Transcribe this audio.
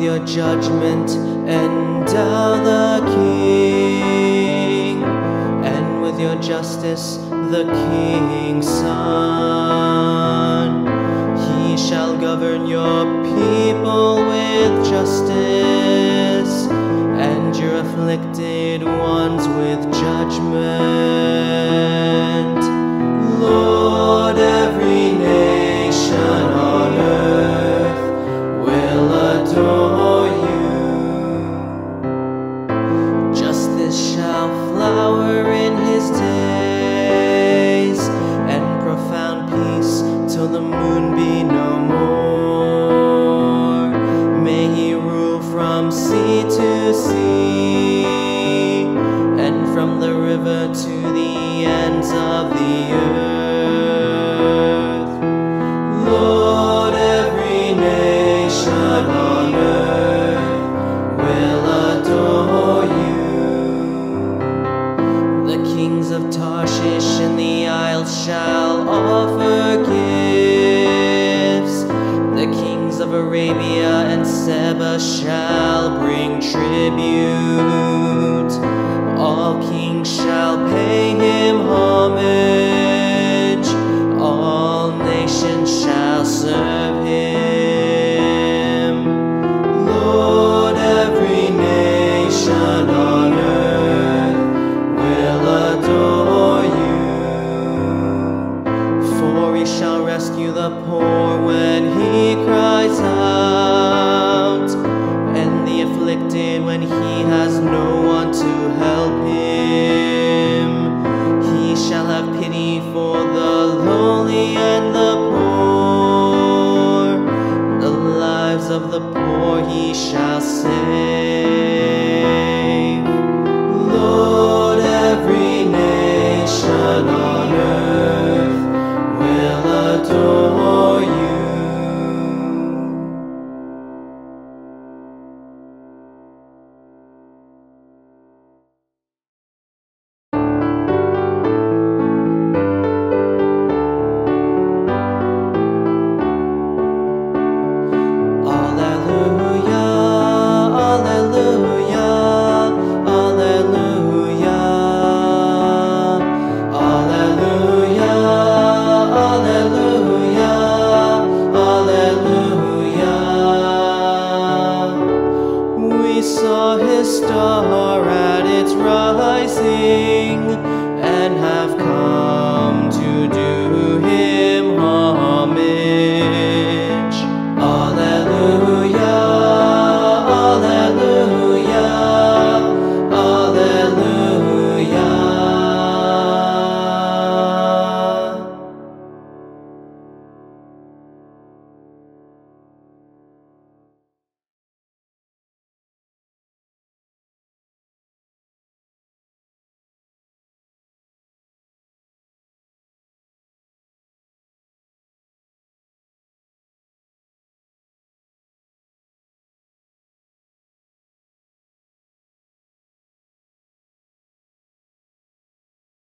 your judgment endow the king, and with your justice the king's son. He shall govern your people with justice, and your afflicted ones with judgment. Of the earth. Lord, every nation on earth will adore you. The kings of Tarshish and the isles shall offer gifts. The kings of Arabia and Seba shall bring tribute. rescue the poor when he cries out, and the afflicted when he has no one to help him. He shall have pity for the lowly and the poor. The lives of the poor he shall save. sim.